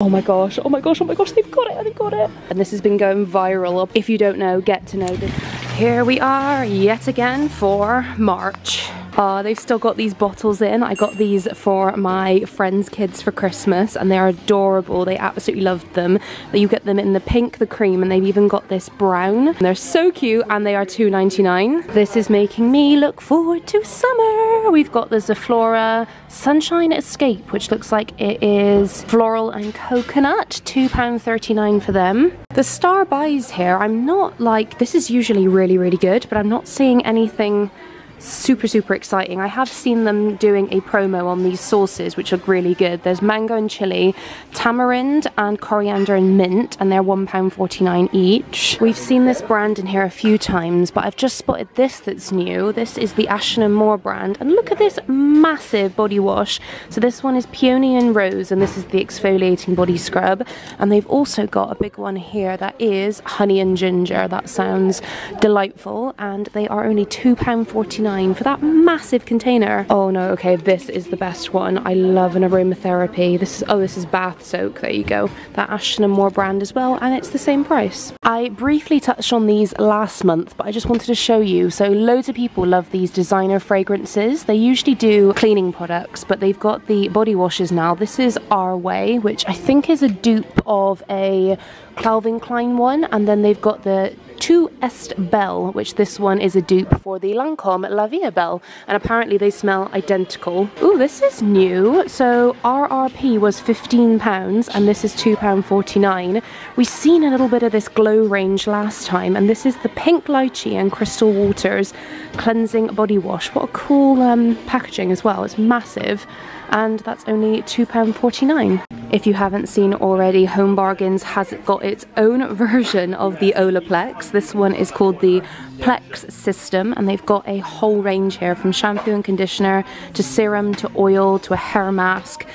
Oh my gosh, oh my gosh, oh my gosh, they've got it, they've got it. And this has been going viral. Up. If you don't know, get to know this. Here we are yet again for March. Uh, they've still got these bottles in. I got these for my friend's kids for Christmas and they're adorable. They absolutely loved them. You get them in the pink, the cream, and they've even got this brown. They're so cute and they are $2.99. This is making me look forward to summer. We've got the Zaflora Sunshine Escape, which looks like it is floral and coconut. £2.39 for them. The star buys here, I'm not like, this is usually really, really good, but I'm not seeing anything super super exciting. I have seen them doing a promo on these sauces which look really good. There's mango and chili, tamarind and coriander and mint and they're £1.49 each. We've seen this brand in here a few times but I've just spotted this that's new. This is the Ashton and Moore brand and look at this massive body wash. So this one is peony and rose and this is the exfoliating body scrub and they've also got a big one here that is honey and ginger. That sounds delightful and they are only £2.49 for that massive container. Oh no, okay, this is the best one. I love an aromatherapy. This is, oh, this is bath soak. There you go. That Ashton & Moore brand as well, and it's the same price. I briefly touched on these last month, but I just wanted to show you. So loads of people love these designer fragrances. They usually do cleaning products, but they've got the body washes now. This is Our Way, which I think is a dupe of a Calvin Klein one, and then they've got the Tu Est Belle, which this one is a dupe for the Lancome La Vie Belle, and apparently they smell identical. Ooh, this is new. So RRP was £15 and this is £2.49. We've seen a little bit of this glow range last time, and this is the Pink Lychee and Crystal Waters Cleansing Body Wash. What a cool um, packaging as well. It's massive and that's only £2.49. If you haven't seen already, Home Bargains has got its own version of the Olaplex. This one is called the Plex system and they've got a whole range here from shampoo and conditioner to serum to oil to a hair mask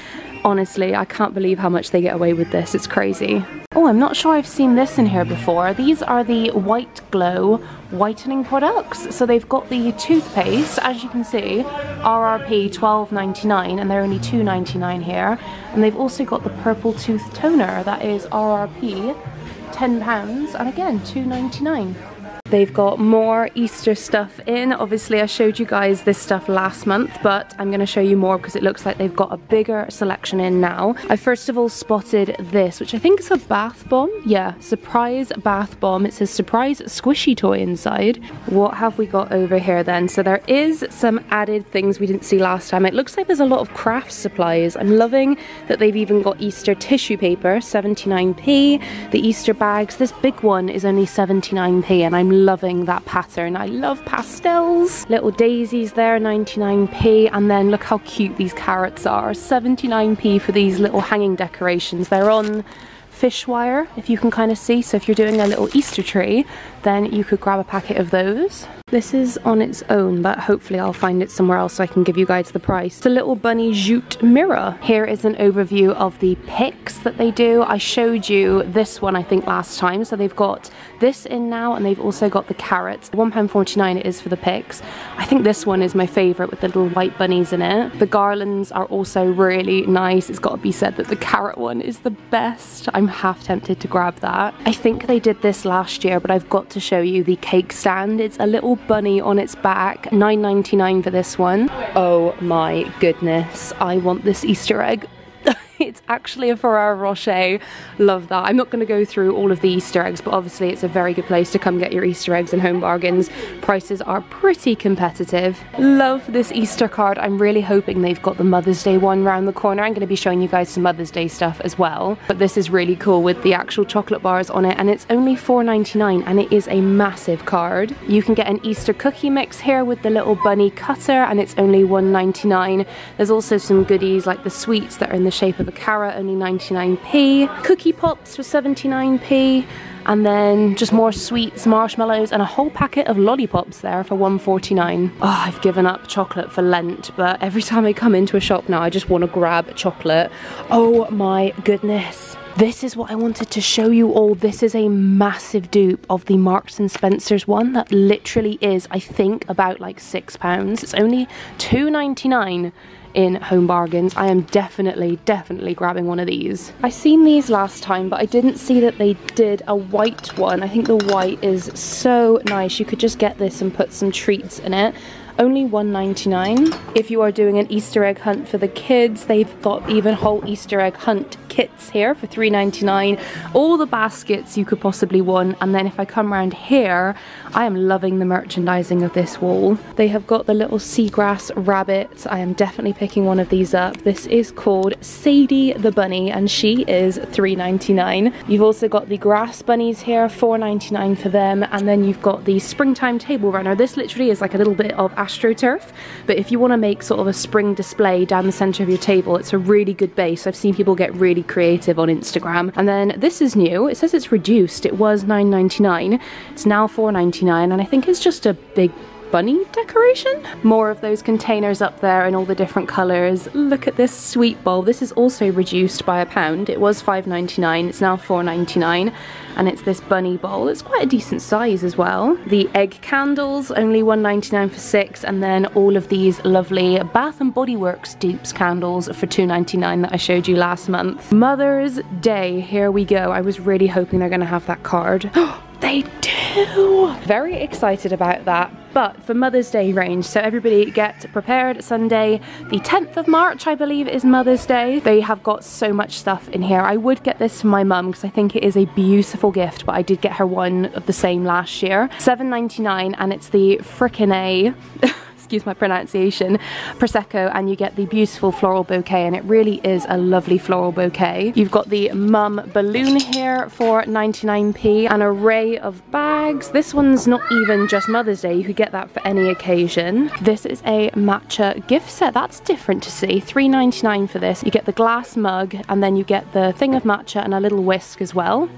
Honestly, I can't believe how much they get away with this. It's crazy. Oh, I'm not sure I've seen this in here before. These are the White Glo whitening products. So they've got the toothpaste, as you can see, RRP 12.99 and they're only 2.99 here. And they've also got the purple tooth toner that is RRP 10 pounds and again 2.99. They've got more Easter stuff in. Obviously, I showed you guys this stuff last month, but I'm going to show you more because it looks like they've got a bigger selection in now. I first of all spotted this, which I think is a bath bomb. Yeah, surprise bath bomb. It says surprise squishy toy inside. What have we got over here then? So there is some added things we didn't see last time. It looks like there's a lot of craft supplies. I'm loving that they've even got Easter tissue paper, 79p. The Easter bags, this big one is only 79p and I'm loving that pattern. I love pastels. Little daisies there, 99p. And then look how cute these carrots are. 79p for these little hanging decorations. They're on fish wire, if you can kind of see. So if you're doing a little Easter tree, then you could grab a packet of those. This is on its own, but hopefully I'll find it somewhere else so I can give you guys the price. It's a little bunny jute mirror. Here is an overview of the picks that they do. I showed you this one, I think, last time. So they've got this in now, and they've also got the carrots. £1.49 it is for the picks. I think this one is my favourite with the little white bunnies in it. The garlands are also really nice. It's got to be said that the carrot one is the best. I'm half tempted to grab that. I think they did this last year, but I've got to show you the cake stand. It's a little bunny on its back, 9.99 for this one. Oh my goodness, I want this Easter egg it's actually a Ferrero Rocher. Love that. I'm not going to go through all of the Easter eggs, but obviously it's a very good place to come get your Easter eggs and home bargains. Prices are pretty competitive. Love this Easter card. I'm really hoping they've got the Mother's Day one around the corner. I'm going to be showing you guys some Mother's Day stuff as well. But this is really cool with the actual chocolate bars on it and it's only $4.99 and it is a massive card. You can get an Easter cookie mix here with the little bunny cutter and it's only $1.99. There's also some goodies like the sweets that are in the shape of a carrot, only 99p. Cookie Pops for 79p. And then just more sweets, marshmallows, and a whole packet of lollipops there for 149. Oh, I've given up chocolate for Lent, but every time I come into a shop now, I just want to grab chocolate. Oh my goodness. This is what I wanted to show you all. This is a massive dupe of the Marks and Spencer's one that literally is, I think, about like six pounds. It's only two ninety nine in Home Bargains. I am definitely, definitely grabbing one of these. I seen these last time, but I didn't see that they did a white one. I think the white is so nice. You could just get this and put some treats in it only $1.99. If you are doing an Easter egg hunt for the kids, they've got even whole Easter egg hunt kits here for $3.99. All the baskets you could possibly want. And then if I come around here, I am loving the merchandising of this wall. They have got the little seagrass rabbits. I am definitely picking one of these up. This is called Sadie the Bunny and she is $3.99. You've also got the grass bunnies here, $4.99 for them. And then you've got the springtime table runner. This literally is like a little bit of astroturf. But if you want to make sort of a spring display down the center of your table, it's a really good base. I've seen people get really creative on Instagram. And then this is new. It says it's reduced. It was $9.99. It's now $4.99 and I think it's just a big bunny decoration. More of those containers up there in all the different colours. Look at this sweet bowl. This is also reduced by a pound. It was $5.99, it's now $4.99 and it's this bunny bowl. It's quite a decent size as well. The egg candles, only $1.99 for six and then all of these lovely Bath and Body Works dupes candles for $2.99 that I showed you last month. Mother's Day, here we go. I was really hoping they're gonna have that card. Oh, they do! Very excited about that but for Mother's Day range. So everybody get prepared Sunday, the 10th of March, I believe, is Mother's Day. They have got so much stuff in here. I would get this for my mum because I think it is a beautiful gift, but I did get her one of the same last year. 7.99 and it's the frickin' A. excuse my pronunciation, Prosecco and you get the beautiful floral bouquet and it really is a lovely floral bouquet. You've got the mum balloon here for 99p, an array of bags. This one's not even just Mother's Day, you could get that for any occasion. This is a matcha gift set, that's different to see. 3.99 for this. You get the glass mug and then you get the thing of matcha and a little whisk as well.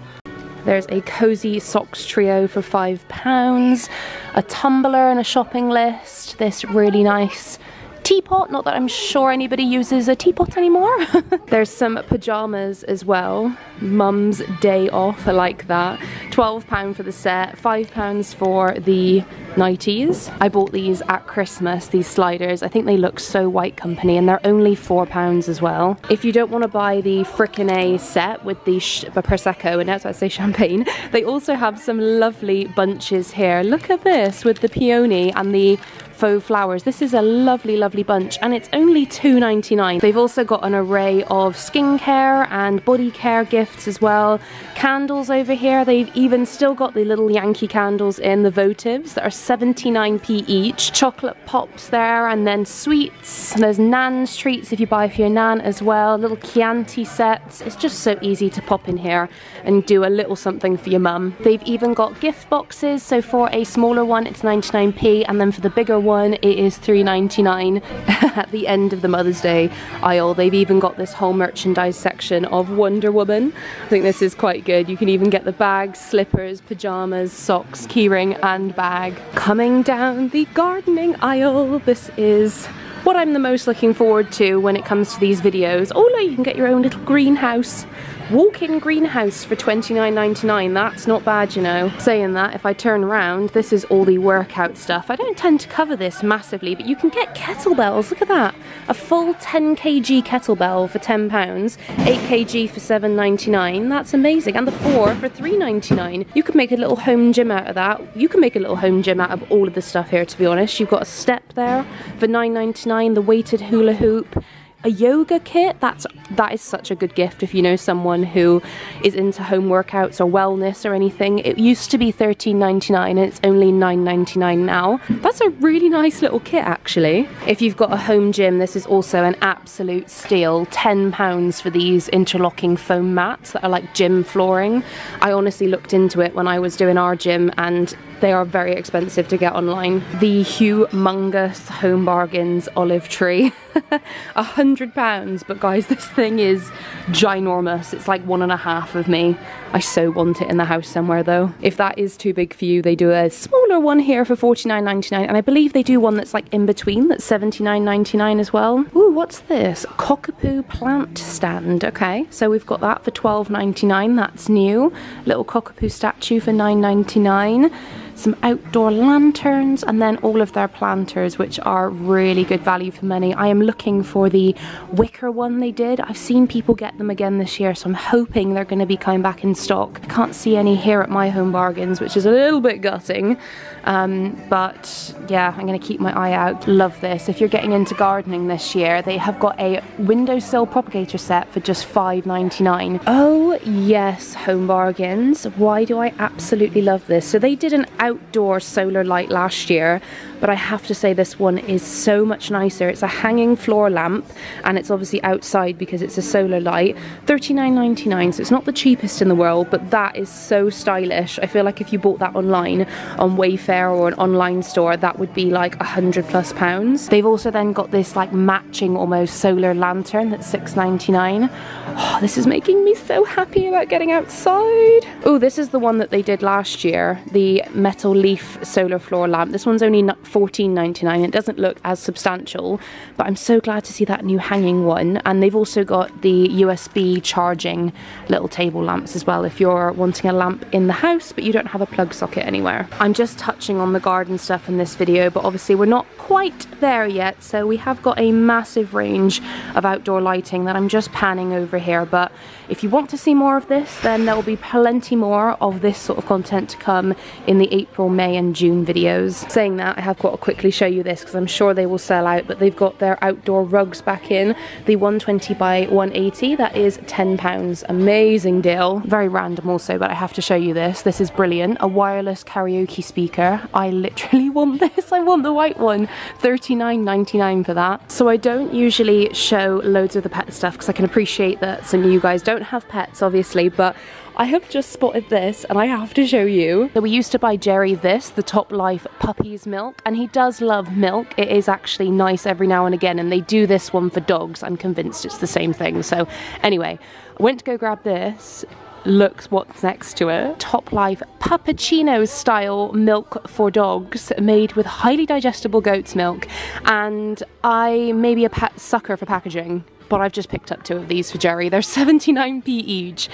There's a cozy socks trio for five pounds, a tumbler and a shopping list, this really nice teapot, not that I'm sure anybody uses a teapot anymore. There's some pyjamas as well, mum's day off, I like that. £12 for the set, £5 for the nighties. I bought these at Christmas, these sliders. I think they look so white company and they're only £4 as well. If you don't want to buy the frickin' A set with the, the Prosecco, and that's why I say champagne, they also have some lovely bunches here. Look at this with the peony and the faux flowers. This is a lovely, lovely bunch and it's only $2.99. They've also got an array of skincare and body care gifts as well. Candles over here. They've even still got the little Yankee candles in the votives that are 79p each. Chocolate pops there and then sweets. There's Nan's treats if you buy for your Nan as well. Little Chianti sets. It's just so easy to pop in here and do a little something for your mum. They've even got gift boxes. So for a smaller one, it's 99p and then for the bigger one, it is 3.99 at the end of the Mother's Day aisle. They've even got this whole merchandise section of Wonder Woman. I think this is quite good. You can even get the bags, slippers, pajamas, socks, keyring and bag coming down the gardening aisle. This is what I'm the most looking forward to when it comes to these videos. Oh look, you can get your own little greenhouse Walk-in greenhouse for $29.99, that's not bad you know. Saying that, if I turn around, this is all the workout stuff. I don't tend to cover this massively, but you can get kettlebells, look at that. A full 10 kg kettlebell for £10, 8 kg for $7.99, that's amazing. And the four for $3.99. You could make a little home gym out of that. You can make a little home gym out of all of the stuff here, to be honest. You've got a step there for $9.99, the weighted hula hoop, a yoga kit that's that is such a good gift. If you know someone who is into home workouts or wellness or anything it used to be $13.99 and it's only $9.99 now. That's a really nice little kit actually. If you've got a home gym this is also an absolute steal. 10 pounds for these interlocking foam mats that are like gym flooring. I honestly looked into it when I was doing our gym and they are very expensive to get online. The humongous Home Bargains olive tree. A hundred pounds, but guys, this thing is ginormous. It's like one and a half of me. I so want it in the house somewhere though. If that is too big for you, they do a smaller one here for $49.99 and I believe they do one that's like in between that's $79.99 as well. Ooh, what's this? Cockapoo plant stand. Okay, so we've got that for $12.99. That's new. Little cockapoo statue for $9.99 some outdoor lanterns, and then all of their planters, which are really good value for money. I am looking for the wicker one they did. I've seen people get them again this year, so I'm hoping they're going to be coming back in stock. I can't see any here at my home bargains, which is a little bit gutting. Um, but yeah, I'm going to keep my eye out. Love this. If you're getting into gardening this year, they have got a windowsill propagator set for just $5.99. Oh yes, home bargains. Why do I absolutely love this? So they did an outdoor solar light last year, but I have to say this one is so much nicer. It's a hanging floor lamp and it's obviously outside because it's a solar light. $39.99, so it's not the cheapest in the world, but that is so stylish. I feel like if you bought that online on Wayfair or an online store, that would be like a hundred plus pounds. They've also then got this like matching almost solar lantern that's $6.99. Oh, this is making me so happy about getting outside. Oh, this is the one that they did last year, the metal leaf solar floor lamp. This one's only $14.99. It doesn't look as substantial, but I'm so glad to see that new hanging one. And they've also got the USB charging little table lamps as well if you're wanting a lamp in the house, but you don't have a plug socket anywhere. I'm just touching touching on the garden stuff in this video, but obviously we're not quite there yet. So we have got a massive range of outdoor lighting that I'm just panning over here. But if you want to see more of this, then there will be plenty more of this sort of content to come in the April, May and June videos. Saying that, I have got to quickly show you this because I'm sure they will sell out, but they've got their outdoor rugs back in. The 120 by 180, that is £10. Amazing deal. Very random also, but I have to show you this. This is brilliant. A wireless karaoke speaker I literally want this. I want the white one. $39.99 for that. So I don't usually show loads of the pet stuff because I can appreciate that some of you guys don't have pets obviously, but I have just spotted this and I have to show you. So we used to buy Jerry this, the Top Life Puppies Milk, and he does love milk. It is actually nice every now and again, and they do this one for dogs. I'm convinced it's the same thing. So anyway, I went to go grab this looks what's next to it. Top Life Puppuccino style milk for dogs made with highly digestible goat's milk and I may be a sucker for packaging but I've just picked up two of these for Jerry. They're 79p each.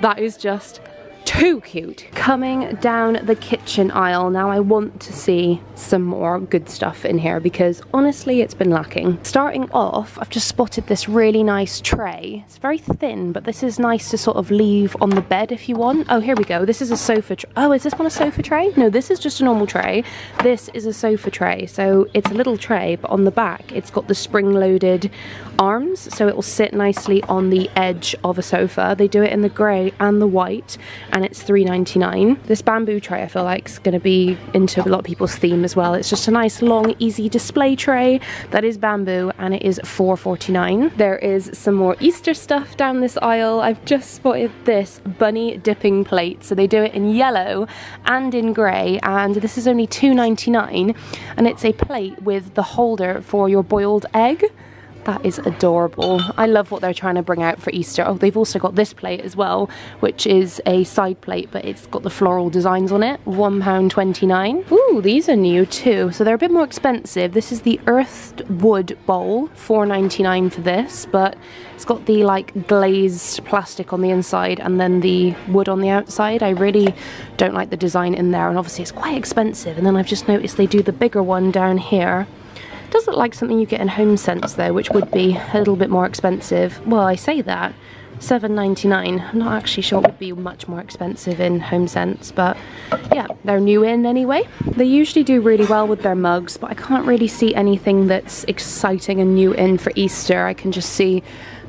That is just too cute. Coming down the kitchen aisle, now I want to see some more good stuff in here because honestly it's been lacking. Starting off, I've just spotted this really nice tray. It's very thin, but this is nice to sort of leave on the bed if you want. Oh, here we go. This is a sofa Oh, is this one a sofa tray? No, this is just a normal tray. This is a sofa tray. So it's a little tray, but on the back, it's got the spring-loaded arms, so it will sit nicely on the edge of a sofa. They do it in the grey and the white, and it's $3.99. This bamboo tray I feel like is going to be into a lot of people's theme as well. It's just a nice long easy display tray that is bamboo and it is $4.49. There is some more Easter stuff down this aisle. I've just spotted this bunny dipping plate. So they do it in yellow and in grey and this is only $2.99 and it's a plate with the holder for your boiled egg. That is adorable. I love what they're trying to bring out for Easter. Oh, they've also got this plate as well, which is a side plate, but it's got the floral designs on it. £1.29. Ooh, these are new too. So they're a bit more expensive. This is the earthed wood bowl, $4.99 for this, but it's got the like glazed plastic on the inside and then the wood on the outside. I really don't like the design in there and obviously it's quite expensive. And then I've just noticed they do the bigger one down here does look like something you get in HomeSense though, which would be a little bit more expensive. Well, I say that. $7.99. I'm not actually sure it would be much more expensive in HomeSense, but yeah, they're new in anyway. They usually do really well with their mugs, but I can't really see anything that's exciting and new in for Easter. I can just see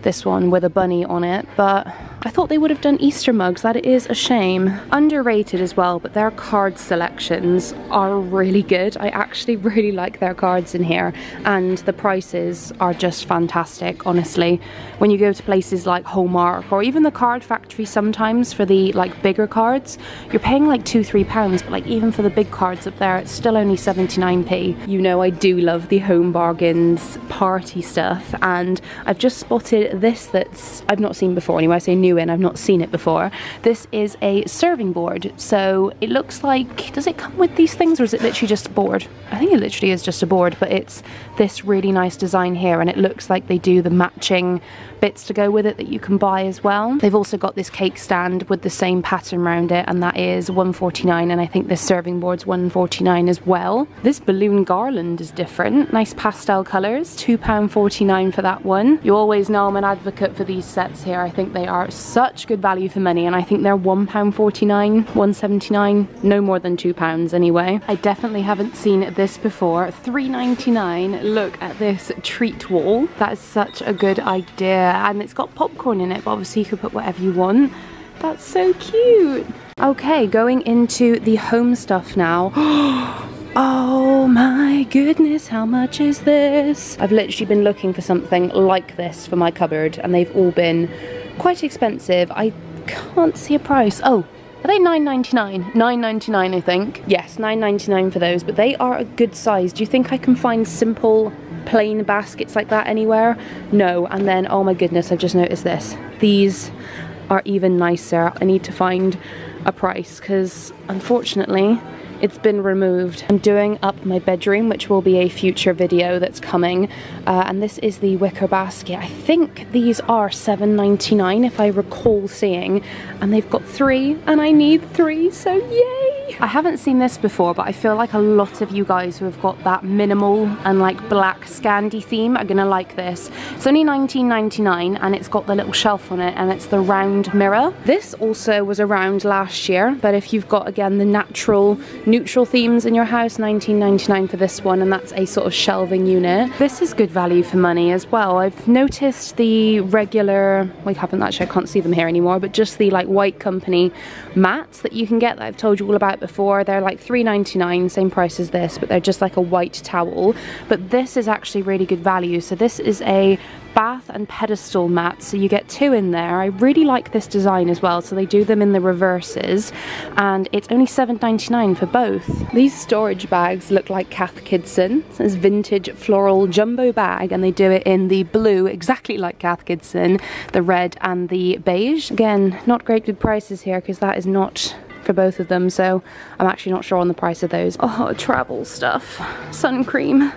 this one with a bunny on it, but I thought they would have done Easter mugs. That is a shame. Underrated as well, but their card selections are really good. I actually really like their cards in here and the prices are just fantastic, honestly. When you go to places like Hallmark or even the card factory sometimes for the like bigger cards, you're paying like two, three pounds, but like even for the big cards up there, it's still only 79p. You know I do love the Home Bargains party stuff and I've just spotted this that's I've not seen before anyway, say new in, I've not seen it before. This is a serving board. So it looks like, does it come with these things or is it literally just a board? I think it literally is just a board, but it's this really nice design here and it looks like they do the matching bits to go with it that you can buy as well. They've also got this cake stand with the same pattern around it and that is 149 and I think this serving board's 149 as well. This balloon garland is different, nice pastel colours, £2.49 for that one. You always know I'm an advocate for these sets here. I think they are such good value for money and I think they're £1.49, 179 no more than £2 anyway. I definitely haven't seen this before. 3.99. look at this treat wall. That is such a good idea and it's got popcorn in it but obviously you could put whatever you want. That's so cute. Okay, going into the home stuff now. Oh my goodness, how much is this? I've literally been looking for something like this for my cupboard and they've all been quite expensive. I can't see a price. Oh, are they 9.99? 9.99 I think. Yes, 9.99 for those, but they are a good size. Do you think I can find simple plain baskets like that anywhere? No, and then, oh my goodness, I've just noticed this. These are even nicer. I need to find a price because unfortunately it's been removed. I'm doing up my bedroom, which will be a future video that's coming. Uh, and this is the wicker basket. I think these are $7.99 if I recall seeing. And they've got three and I need three, so yay! I haven't seen this before, but I feel like a lot of you guys who have got that minimal and like black Scandi theme are gonna like this. It's only $19.99 and it's got the little shelf on it and it's the round mirror. This also was around last year, but if you've got again the natural neutral themes in your house, $19.99 for this one and that's a sort of shelving unit. This is good value for money as well. I've noticed the regular, we haven't actually, I can't see them here anymore, but just the like white company mats that you can get that I've told you all about before. They're like $3.99, same price as this, but they're just like a white towel. But this is actually really good value. So this is a bath and pedestal mat. So you get two in there. I really like this design as well. So they do them in the reverses. And it's only $7.99 for both. These storage bags look like Cath Kidston so it's vintage floral jumbo bag and they do it in the blue exactly like Cath Kidston, the red and the beige. Again not great good prices here because that is not for both of them so I'm actually not sure on the price of those. Oh, travel stuff. Sun cream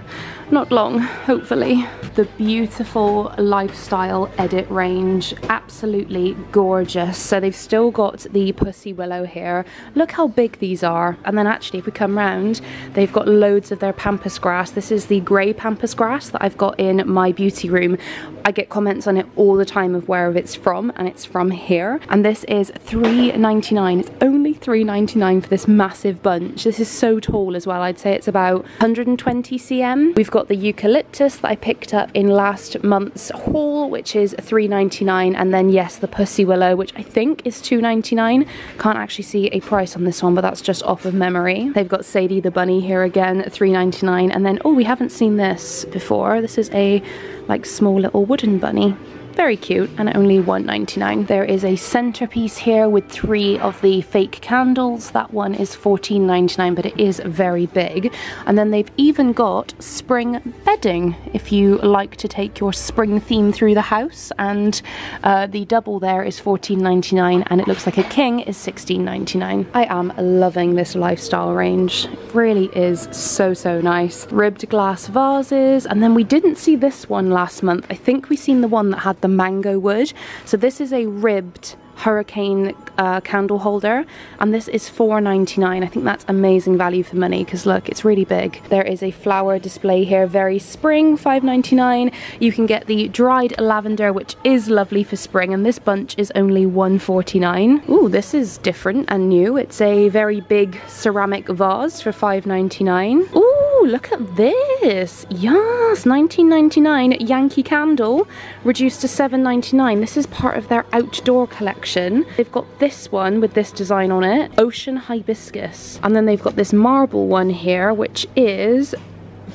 not long, hopefully. The beautiful lifestyle edit range, absolutely gorgeous. So they've still got the Pussy Willow here. Look how big these are. And then actually, if we come round, they've got loads of their pampas grass. This is the grey pampas grass that I've got in my beauty room. I get comments on it all the time of where it's from, and it's from here. And this is $3.99. It's only $3.99 for this massive bunch. This is so tall as well. I'd say it's about 120 cm. We've got got the eucalyptus that I picked up in last month's haul, which is $3.99, and then yes, the pussy willow, which I think is $2.99. Can't actually see a price on this one, but that's just off of memory. They've got Sadie the bunny here again, $3.99, and then, oh, we haven't seen this before. This is a like small little wooden bunny very cute and only $1.99. There is a centerpiece here with three of the fake candles. That one is $14.99 but it is very big. And then they've even got spring bedding if you like to take your spring theme through the house. And uh, the double there is $14.99 and it looks like a king is $16.99. I am loving this lifestyle range. It really is so, so nice. Ribbed glass vases. And then we didn't see this one last month. I think we seen the one that had the mango wood. So this is a ribbed hurricane uh, candle holder and this is $4.99 I think that's amazing value for money because look it's really big. There is a flower display here very spring $5.99 you can get the dried lavender which is lovely for spring and this bunch is only $1.49 Ooh this is different and new. It's a very big ceramic vase for $5.99 Ooh Look at this. Yes, 19.99 Yankee Candle, reduced to 7.99. This is part of their outdoor collection. They've got this one with this design on it, Ocean Hibiscus. And then they've got this marble one here, which is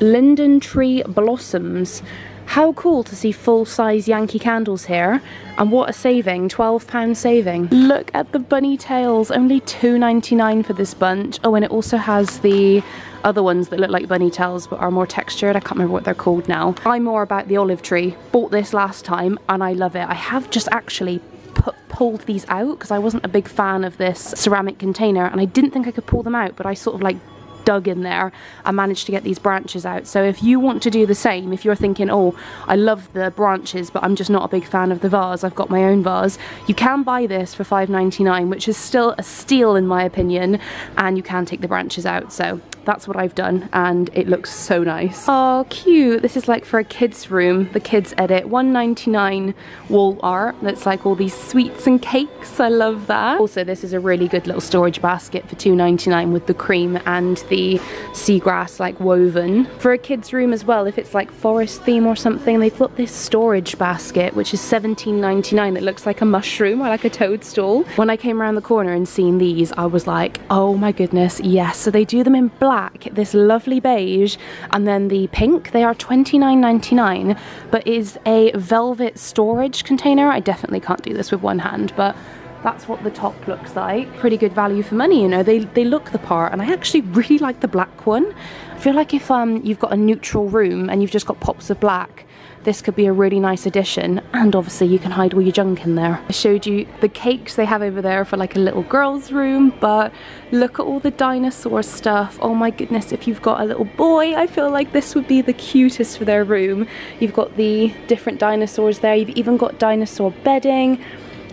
Linden Tree Blossoms. How cool to see full-size Yankee candles here. And what a saving, £12 saving. Look at the bunny tails, only $2.99 for this bunch. Oh, and it also has the other ones that look like bunny tails but are more textured. I can't remember what they're called now. I'm more about the olive tree. Bought this last time and I love it. I have just actually put, pulled these out because I wasn't a big fan of this ceramic container and I didn't think I could pull them out but I sort of like dug in there and managed to get these branches out. So if you want to do the same, if you're thinking, oh, I love the branches, but I'm just not a big fan of the vase, I've got my own vase, you can buy this for $5.99, which is still a steal in my opinion, and you can take the branches out. So that's what I've done and it looks so nice. Oh, cute. This is like for a kid's room, the kids edit. 1.99 wall art that's like all these sweets and cakes. I love that. Also, this is a really good little storage basket for 2.99 with the cream and the seagrass like woven. For a kid's room as well, if it's like forest theme or something, they've got this storage basket which is 17.99 that looks like a mushroom or like a toadstool. When I came around the corner and seen these, I was like, oh my goodness, yes. So they do them in black black, this lovely beige, and then the pink. They are $29.99, but is a velvet storage container. I definitely can't do this with one hand, but that's what the top looks like. Pretty good value for money, you know, they, they look the part and I actually really like the black one. I feel like if um, you've got a neutral room and you've just got pops of black, this could be a really nice addition and obviously you can hide all your junk in there. I showed you the cakes they have over there for like a little girl's room but look at all the dinosaur stuff. Oh my goodness if you've got a little boy I feel like this would be the cutest for their room. You've got the different dinosaurs there, you've even got dinosaur bedding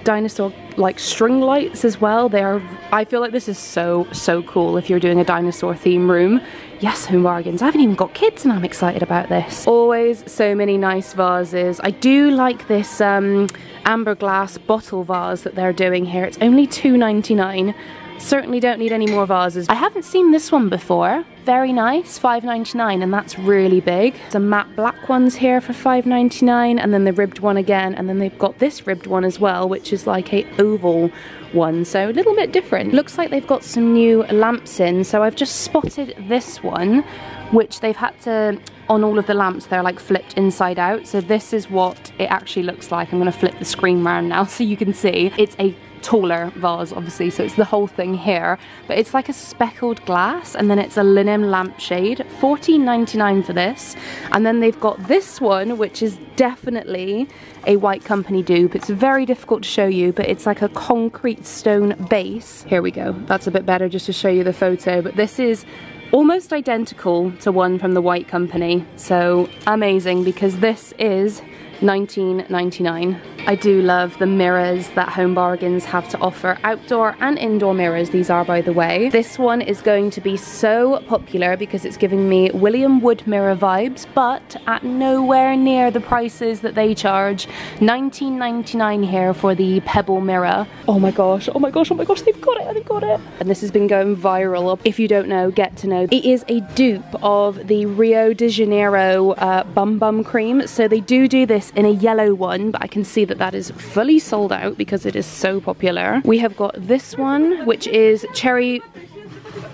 dinosaur like string lights as well. They are, I feel like this is so, so cool if you're doing a dinosaur theme room. Yes, home bargains. I haven't even got kids and I'm excited about this. Always so many nice vases. I do like this um, amber glass bottle vase that they're doing here. It's only $2.99 Certainly don't need any more vases. I haven't seen this one before. Very nice, $5.99 and that's really big. Some matte black ones here for $5.99 and then the ribbed one again and then they've got this ribbed one as well which is like a oval one so a little bit different. Looks like they've got some new lamps in so I've just spotted this one which they've had to on all of the lamps they're like flipped inside out so this is what it actually looks like I'm gonna flip the screen around now so you can see it's a taller vase obviously so it's the whole thing here. But it's like a speckled glass and then it's a linen lampshade. 14.99 for this. And then they've got this one which is definitely a white company dupe. It's very difficult to show you but it's like a concrete stone base. Here we go. That's a bit better just to show you the photo but this is almost identical to one from the white company. So amazing because this is 19.99 I do love the mirrors that Home Bargains have to offer. Outdoor and indoor mirrors, these are by the way. This one is going to be so popular because it's giving me William Wood mirror vibes, but at nowhere near the prices that they charge. 19.99 here for the Pebble mirror. Oh my gosh, oh my gosh, oh my gosh, they've got it, they've got it. And this has been going viral. If you don't know, get to know. It is a dupe of the Rio de Janeiro uh, Bum Bum Cream. So they do do this in a yellow one, but I can see that that that is fully sold out because it is so popular. We have got this one, which is cherry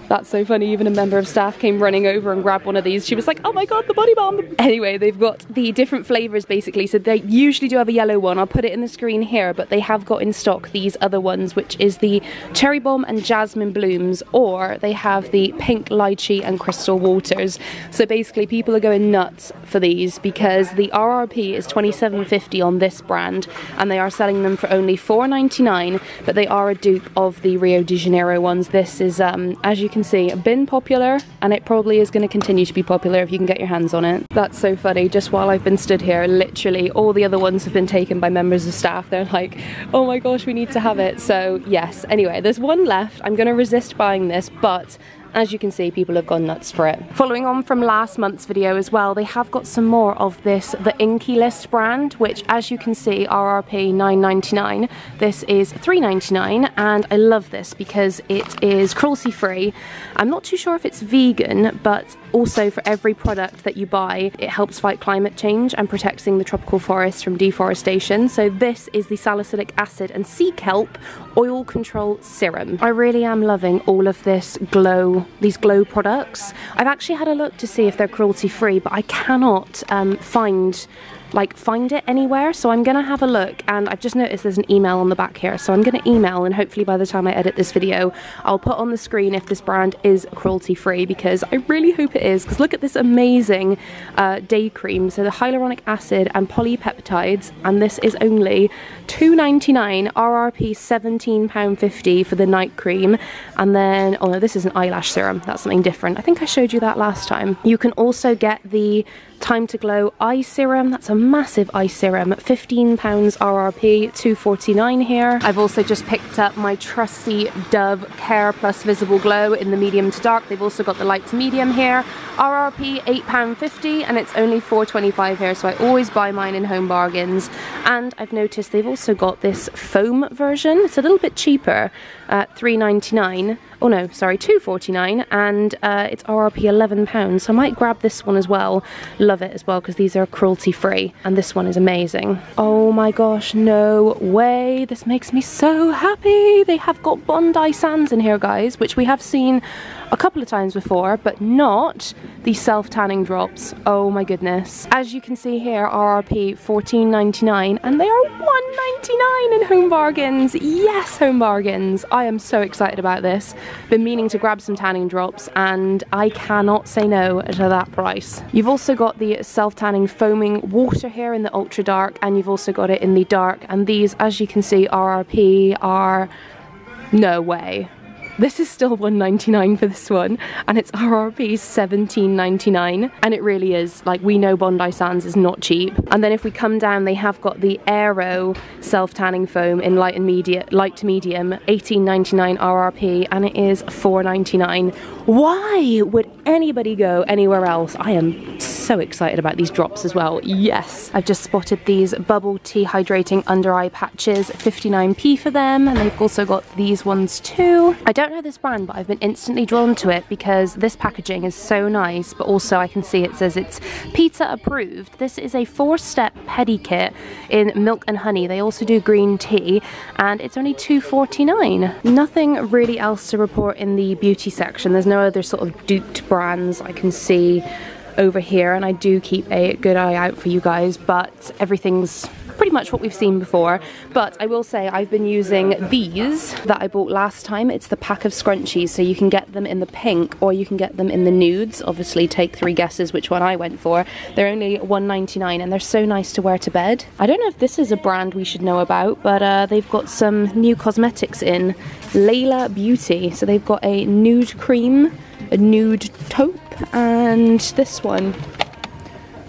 that's so funny, even a member of staff came running over and grabbed one of these. She was like, oh my god, the body balm. Anyway, they've got the different flavours basically. So they usually do have a yellow one. I'll put it in the screen here, but they have got in stock these other ones, which is the cherry bomb and jasmine blooms, or they have the pink lychee and crystal waters. So basically people are going nuts for these because the RRP is 27.50 on this brand and they are selling them for only 4.99, but they are a dupe of the Rio de Janeiro ones. This is, um, as you can can see, been popular and it probably is going to continue to be popular if you can get your hands on it. That's so funny. Just while I've been stood here, literally all the other ones have been taken by members of staff. They're like, oh my gosh, we need to have it. So yes, anyway, there's one left. I'm going to resist buying this, but as you can see, people have gone nuts for it. Following on from last month's video as well, they have got some more of this, the Inkey List brand, which as you can see, RRP 9.99. This is 3.99, and I love this because it is cruelty free. I'm not too sure if it's vegan, but Also, for every product that you buy, it helps fight climate change and protecting the tropical forests from deforestation. So this is the salicylic acid and sea kelp oil control serum. I really am loving all of this glow, these glow products. I've actually had a look to see if they're cruelty free, but I cannot um, find like find it anywhere. So I'm gonna have a look and I've just noticed there's an email on the back here. So I'm gonna email and hopefully by the time I edit this video I'll put on the screen if this brand is cruelty free because I really hope it is. Because look at this amazing uh, day cream. So the hyaluronic acid and polypeptides and this is only 2.99 RRP £17.50 for the night cream. And then oh no this is an eyelash serum. That's something different. I think I showed you that last time. You can also get the Time to Glow Eye Serum. That's a massive eye serum. £15 RRP, 2.49 here. I've also just picked up my trusty Dove Care Plus Visible Glow in the medium to dark. They've also got the light to medium here. RRP £8.50 and it's only 4.25 here so I always buy mine in home bargains. And I've noticed they've also got this foam version. It's a little bit cheaper at 3.99 oh no, sorry, 2.49 and uh, it's RRP 11 pounds. So I might grab this one as well. Love it as well because these are cruelty free and this one is amazing. Oh my gosh, no way. This makes me so happy. They have got Bondi Sands in here, guys, which we have seen a couple of times before, but not the self-tanning drops. Oh my goodness. As you can see here, RRP 14.99 and they are 1.99 in Home Bargains. Yes, Home Bargains. I am so excited about this. Been meaning to grab some tanning drops and I cannot say no to that price. You've also got the self-tanning foaming water here in the ultra dark and you've also got it in the dark and these, as you can see, RRP are no way. This is still 1.99 for this one and it's RRP 17.99 and it really is. Like we know Bondi Sands is not cheap. And then if we come down they have got the Aero self tanning foam in light and medium light to medium 18.99 RRP and it is 4.99 why would anybody go anywhere else? I am so excited about these drops as well. Yes I've just spotted these bubble tea hydrating under eye patches 59p for them and they've also got these ones too. I don't don't know this brand, but I've been instantly drawn to it because this packaging is so nice, but also I can see it says it's PETA approved. This is a four-step pedi kit in milk and honey. They also do green tea, and it's only $2.49. Nothing really else to report in the beauty section. There's no other sort of duped brands I can see over here, and I do keep a good eye out for you guys, but everything's pretty much what we've seen before. But I will say I've been using these that I bought last time. It's the pack of scrunchies, so you can get them in the pink or you can get them in the nudes. Obviously, take three guesses which one I went for. They're only $1.99 and they're so nice to wear to bed. I don't know if this is a brand we should know about, but uh, they've got some new cosmetics in. Layla Beauty. So they've got a nude cream, a nude taupe, and this one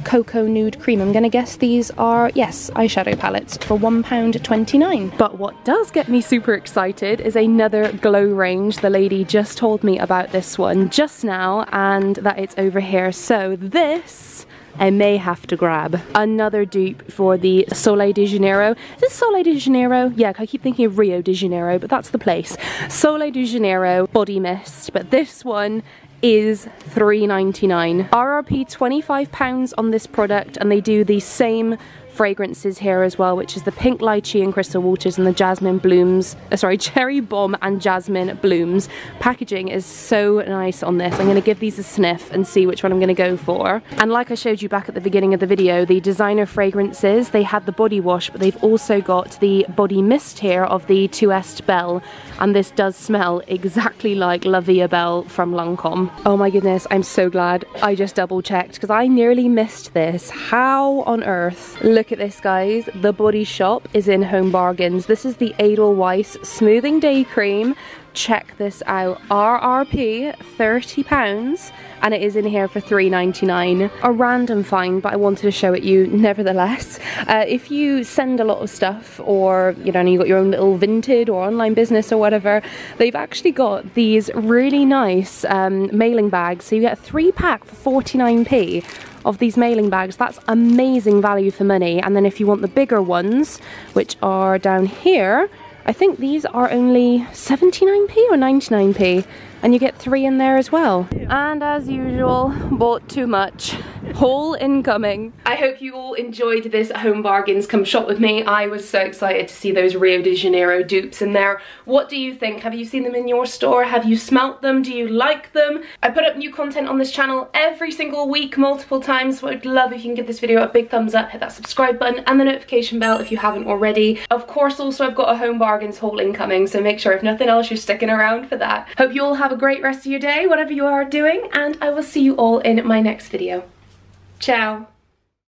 Cocoa Nude Cream. I'm gonna guess these are, yes, eyeshadow palettes for £1.29. But what does get me super excited is another glow range. The lady just told me about this one just now and that it's over here. So this I may have to grab another dupe for the Soleil de Janeiro. Is this Soleil de Janeiro? Yeah, I keep thinking of Rio de Janeiro, but that's the place. Soleil de Janeiro body mist, but this one is $3.99. RRP £25 on this product and they do the same fragrances here as well, which is the pink lychee and crystal waters and the jasmine blooms, uh, sorry, cherry bomb and jasmine blooms. Packaging is so nice on this. I'm going to give these a sniff and see which one I'm going to go for. And like I showed you back at the beginning of the video, the designer fragrances, they had the body wash, but they've also got the body mist here of the Tu Est Belle. And this does smell exactly like La Vie Belle from Lancome. Oh my goodness, I'm so glad I just double checked because I nearly missed this. How on earth? Look Look at this guys, the Body Shop is in Home Bargains. This is the Edelweiss Smoothing Day Cream. Check this out, RRP £30 and it is in here for $3.99. A random find, but I wanted to show it you nevertheless. Uh, if you send a lot of stuff or, you know, you got your own little Vinted or online business or whatever, they've actually got these really nice um, mailing bags. So you get a three pack for 49p of these mailing bags. That's amazing value for money. And then if you want the bigger ones, which are down here, I think these are only 79p or 99p and you get three in there as well. And as usual, bought too much. Haul incoming. I hope you all enjoyed this Home Bargains Come Shop with me. I was so excited to see those Rio de Janeiro dupes in there. What do you think? Have you seen them in your store? Have you smelt them? Do you like them? I put up new content on this channel every single week, multiple times, so I'd love if you can give this video a big thumbs up, hit that subscribe button and the notification bell if you haven't already. Of course, also I've got a Home Bargains haul incoming, so make sure if nothing else, you're sticking around for that. Hope you all have a great rest of your day, whatever you are doing, and I will see you all in my next video. Ciao.